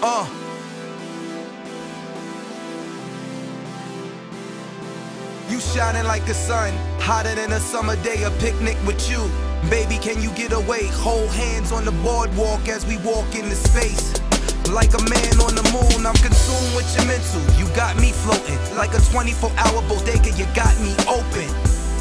Uh. You shining like a sun, hotter than a summer day, a picnic with you. Baby, can you get away? Hold hands on the boardwalk as we walk into space. Like a man on the moon, I'm consumed with your mental. You got me floating like a 24 hour bodega, you got me open.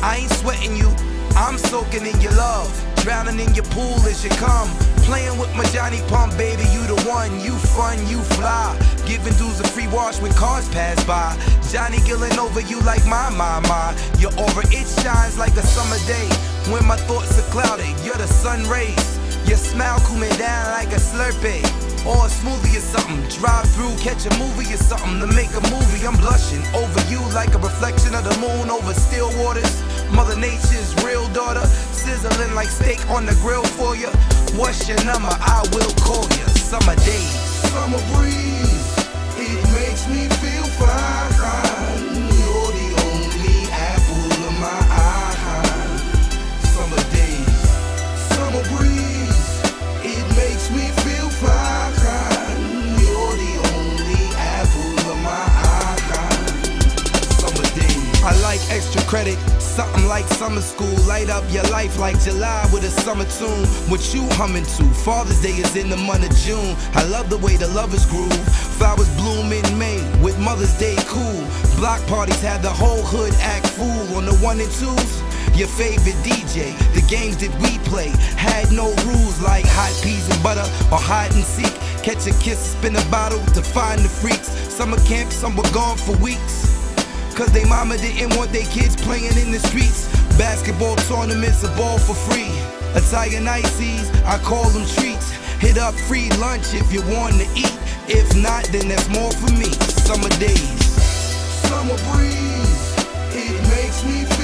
I ain't sweating you, I'm soaking in your love. Drowning in your pool as you come. Playing with my Johnny Pump, baby, you the one. You fun, you fly. Giving dudes a free wash when cars pass by. Johnny gilling over you like my, my, my. Your aura, it shines like a summer day. When my thoughts are clouded, you're the sun rays. Your smile cool me down like a slurpee. Or a smoothie or something. Drive through, catch a movie or something. To make a movie, I'm blushing over you like a reflection of the moon over still waters. Mother Nature's real daughter, sizzling like steak on the grill for you. What's your number? I will call you. Summer days. Summer breeze, extra credit, something like summer school. Light up your life like July with a summer tune. What you humming to? Father's Day is in the month of June. I love the way the lovers groove. Flowers bloom in May with Mother's Day cool. Block parties have the whole hood act fool on the one and twos. Your favorite DJ, the games that we play had no rules like hot peas and butter or hide and seek. Catch a kiss, spin a bottle to find the freaks. Summer camp, some were gone for weeks. Cause they mama didn't want their kids playing in the streets. Basketball tournaments, a ball for free. Italian ices, I call them treats. Hit up free lunch if you want to eat. If not, then that's more for me. Summer days. Summer breeze, it makes me.